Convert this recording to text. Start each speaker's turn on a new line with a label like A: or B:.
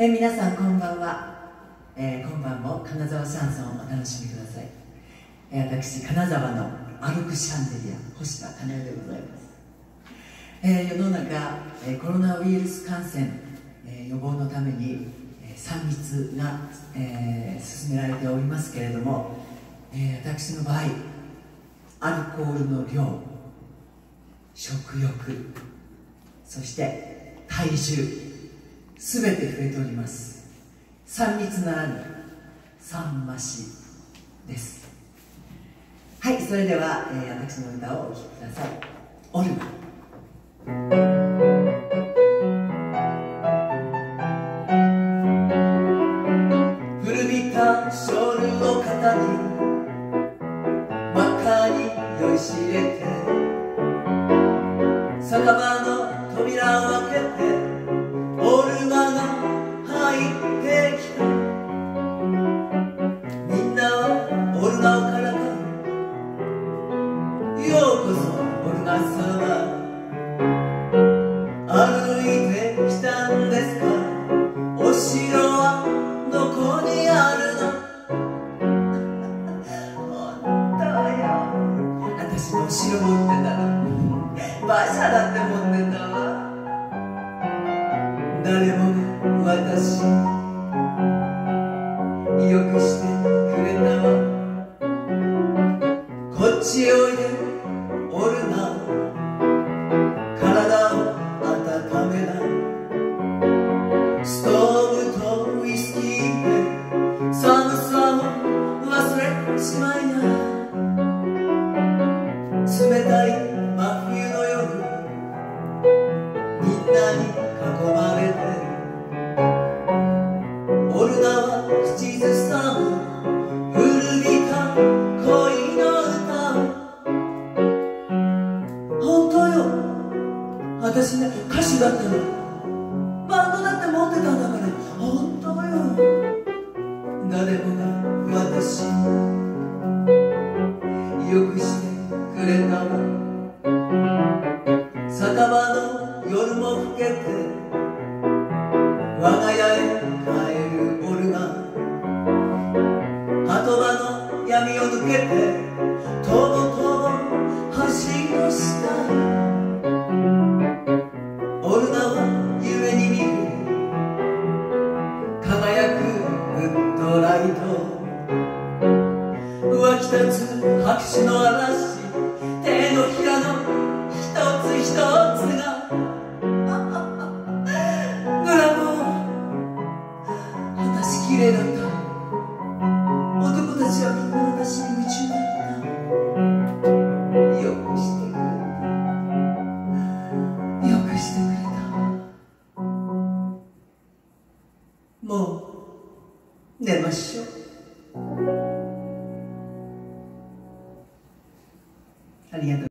A: え皆さんこんばんは、えー今晩も金沢シャンソンをお楽しみください、えー私金沢の歩くシャンデリア星田金代でございます、え世の中、えコロナウイルス感染、え予防のために、えー3密が、え進められておりますけれども、え私の場合アルコールの量食欲そして体重すべて増えております。三密ならぬ三増しです。はいそれでは、えー私の歌をお聴きください「オルマ」古びたショールを肩に真っ赤に酔いしれて酒場の扉を開けてオルマが入ってきた。みんなはオルガをからか。うようこそオルガ様歩いてきたんですか？お城はどこにあるの？本当よ。私もお城持ってたの。馬車だって持って誰もが私よくしてくれたわこっちへ私ね歌手だったの。バンドだって持ってたんだから。本当よ。誰もが私よくしてくれたわ。酒場の夜も更けて。我が家へ帰る。輝くウッドライト湧き立つ拍手の嵐手のひらの一つ一つがグラモ私綺麗だった男たちはみんな私に夢中だったよくしてくれたよくしてくれた。出ましょうありがとう。